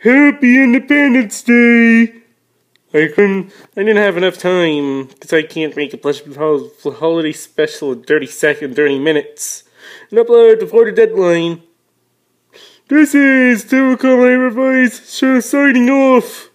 Happy Independence Day! I couldn't, I didn't have enough time, because I can't make a pleasure holiday special in 30 seconds, 30 minutes, and upload before the deadline. This is Typical My Voice, Show signing off.